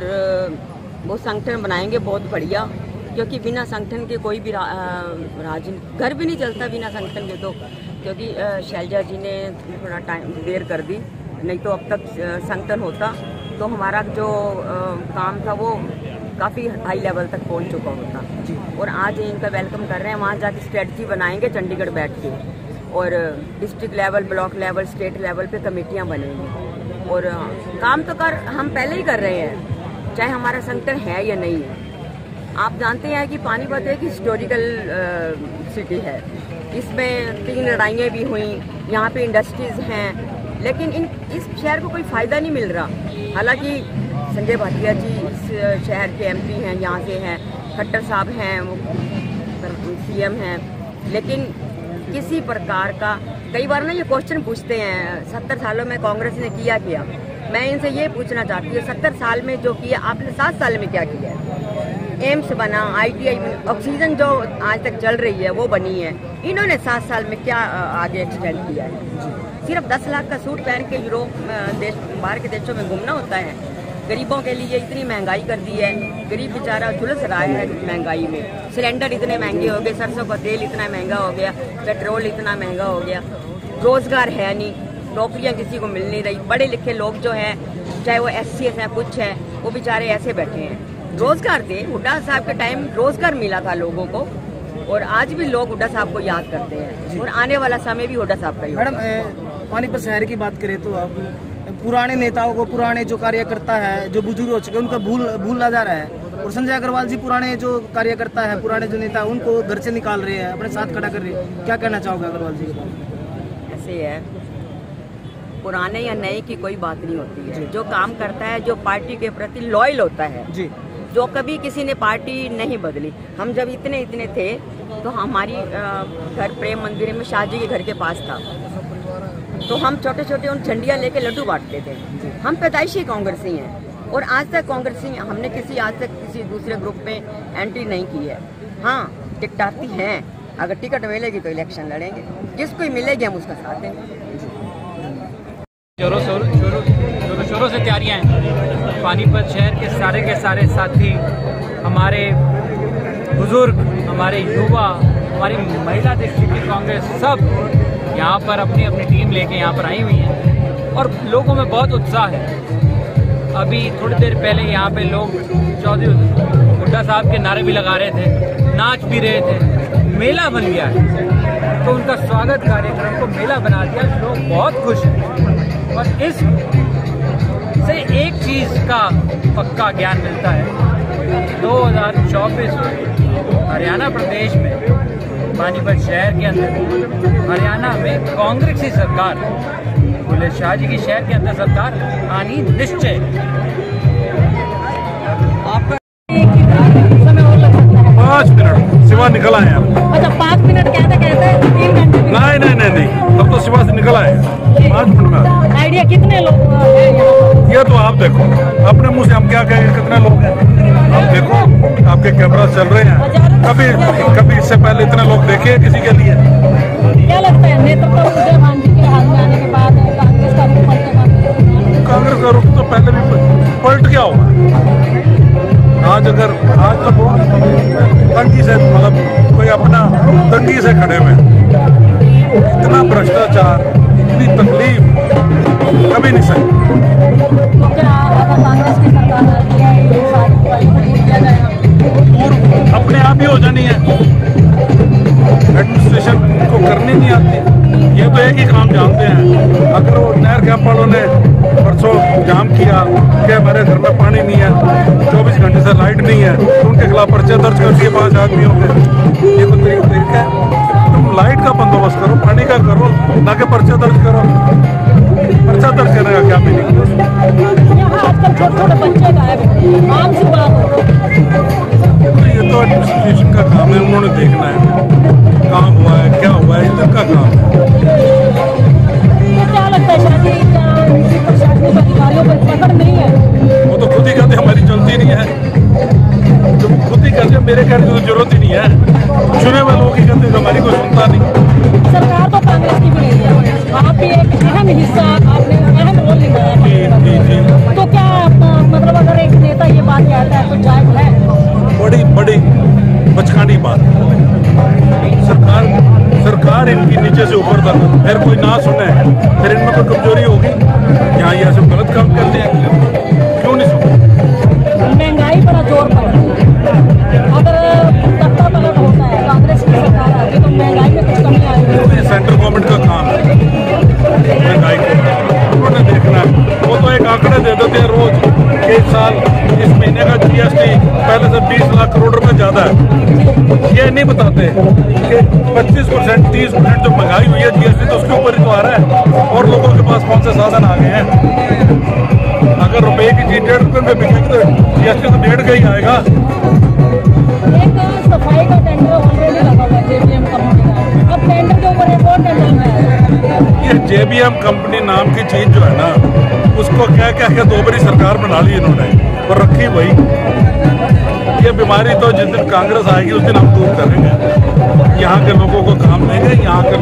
संगठन बनाएँगे बहुत बढ़िया क्योंकि बिना संगठन के कोई भी रा, राज घर भी नहीं चलता बिना संगठन के तो क्योंकि शैलजा जी ने थोड़ा टाइम देर कर दी नहीं तो अब तक संगठन होता तो हमारा जो काम था वो काफ़ी हाई लेवल तक पहुँच चुका होता। और आज इनका वेलकम कर रहे हैं वहाँ जाके स्ट्रेटजी बनाएँगे चंडीगढ़ बैठ के। और district level block level state level पे कमेटियाँ बनेंगी। और काम तो कर हम पहले ही कर रहे हैं। चाहे हमारा संगठन है या नहीं। है आप जानते हैं कि पानीपत एक हिस्टोरिकल सिटी है। इसमें तीन लड़ाइयाँ भी हुई, यहाँ पे इंडस्ट्रीज़ हैं। लेकिन इन, इस शहर को कोई फ़ायदा नहीं मिल रहा। हालाँकि संजय भाटिया जी इस शहर के एमपी हैं, यहाँ से हैं। खट्टर साहब हैं, वो सीएम हैं। लेकिन किसी प्रकार का, कई बार ना ये क्वेश्चन पूछते हैं, सत्तर सालों में कांग्रेस ने किया किया? मैं इनसे ये पूछना चाहती हूँ, सत्तर साल में जो किया आपने, सात साल में क्या किया है? एम्स बना आईटीआई ऑक्सीजन जो आज तक चल रही है, वो बनी है। इन्होंने सात साल में क्या आगे एक्सटेंड किया है? सिर्फ़ दस लाख का सूट पहन के यूरोप देश, बाहर के देशों में घूमना होता है। गरीबों के लिए इतनी महँगाई कर दी है। गरीब बेचारा झुलस रहा है महँगाई में। सिलेंडर इतने महँगे हो गए, सरसों का तेल इतना महँगा हो गया, पेट्रोल इतना महँगा हो गया। रोज़गार है नहीं। नौकरियाँ किसी को मिल नहीं रही। पढ़े लिखे लोग जो हैं चाहे वो एस सी हैं कुछ हैं वो बेचारे ऐसे बैठे हैं। रोज़गार थे हुड्डा साहब के टाइम रोज़गार मिला था लोगों को। और आज भी लोग हुड्डा साहब को याद करते हैं। और आने वाला समय भी हुड्डा साहब का ही मैडम पानीपत शहर की बात करें तो आप पुराने नेताओं को पुराने जो कार्यकर्ता है जो बुज़ुर्ग हो चुके हैं उनका भूल भूलना जा रहा है। और संजय अग्रवाल जी पुराने जो कार्यकर्ता है पुराने जो नेता उनको घर से निकाल रहे हैं अपने साथ खड़ा कर रहे हैं। क्या कहना चाहोगे अग्रवाल जी ऐसे है। पुराने या नए की कोई बात नहीं होती है। जो। काम करता है जो पार्टी के प्रति लॉयल होता है जी। जो कभी किसी ने पार्टी नहीं बदली। हम जब इतने इतने थे तो हमारी घर प्रेम मंदिर में शाहजी के घर के पास था। तो हम छोटे छोटे उन झंडियाँ लेके लड्डू बांटते थे। हम पैदाइशी कांग्रेसी हैं और आज तक कांग्रेसी हमने किसी आज तक किसी दूसरे ग्रुप में एंट्री नहीं की है। हाँ टिकटाती हैं। अगर टिकट मिलेगी तो इलेक्शन लड़ेंगे। जिसको मिलेगी हम उसका साथ देंगे। जोरों शोरों शोरों से तैयारियाँ हैं। पानीपत शहर के सारे के सारे साथी, हमारे बुज़ुर्ग, हमारे युवा, हमारी महिला डिस्ट्रिक्ट कांग्रेस, सब यहाँ पर अपनी अपनी टीम लेके यहाँ पर आई हुई हैं। और लोगों में बहुत उत्साह है। अभी थोड़ी देर पहले यहाँ पे लोग चौधरी हुड्डा साहब के नारे भी लगा रहे थे, नाच भी रहे थे। मेला बन गया है। तो उनका स्वागत कार्यक्रम को मेला बना दिया। लोग बहुत खुश हैं। और इस से एक चीज़ का पक्का ज्ञान मिलता है। 2024 में हरियाणा प्रदेश में पानीपत शहर के अंदर हरियाणा में कांग्रेस की सरकार बुले शाह जी की शहर के अंदर सरकार आनी निश्चय। पाँच मिनट सिवा निकल आए अच्छा पाँच मिनट कहते कहते तीन घंटे नहीं नहीं नहीं नहीं अब तो सिवा से निकल आए। पाँच मिनट में आइडिया कितने लोग हैं ये तो आप देखो अपने मुँह से हम क्या कहेंगे कितने लोग हैं? आप देखो आपके कैमरा चल रहे हैं। कभी कभी इससे पहले इतने लोग देखे किसी के लिए? क्या लगता है नेतृत्व उदय मान जी के हाथ में आने के बाद कांग्रेस का रुख कांग्रेस का रुख तो पहले भी पलट गया होगा। आज अगर आज तो तंगी से मतलब कोई अपना तंगी से खड़े हुए इतना भ्रष्टाचार इतनी तकलीफ़। वालों ने परसों जाम किया। कि हमारे घर में पानी नहीं है? चौबीस घंटे से लाइट नहीं है। तो उनके खिलाफ पर्चे दर्ज कर दिए पाँच आदमियों के। ये तो तरीका है। तुम लाइट का बंदोबस्त करो, पानी का करो, ना कि पर्चे दर्ज करो। पर्चा दर्ज करने का क्या मीनिंग ये तो एडमिनिस्ट्रेशन का काम है, उन्होंने देखना है। बात। सरकार सरकार इनकी नीचे से ऊपर तक। फिर कोई ना सुने फिर इनमें कोई कमज़ोरी होगी? यहाँ ये ऐसे गलत काम करते हैं क्यों नहीं सुनते महँगाई पर ज़ोर अगर पलट होता है कांग्रेस की सरकार आती तो महँगाई में कुछ कमी आएगी ये सेंट्रल गवर्नमेंट का काम है। महँगाई को उन्होंने देखना है। वो तो एक आंकड़े दे देते हैं रोज। कि इस साल इस महीने का जीएसटी पहले से 20 लाख करोड़ रुपए ज़्यादा है। ये नहीं बताते। कि 25 परसेंट तीस परसेंट जो महँगाई हुई है जीएसटी तो उसके ऊपर ही तो आ रहा है। और लोगों के पास कौन से साधन आ गए हैं? अगर रुपए की चीज़ डेढ़ रुपए में बिकेगी तो जीएसटी तो डेढ़ का ही आएगा। सफ़ाई का टेंडर ऑलरेडी लगा हुआ है जेबीएम कंपनी का। अब टेंडर के ऊपर एक और टेंडर ये जेबीएम कंपनी नाम की चीज़ जो है ना उसको क्या कह के दो बड़ी सरकार बना ली इन्होंने और रखी वही। ये बीमारी तो जिस दिन कांग्रेस आएगी, उस दिन हम दूर करेंगे। यहाँ के लोगों को काम देंगे यहाँ के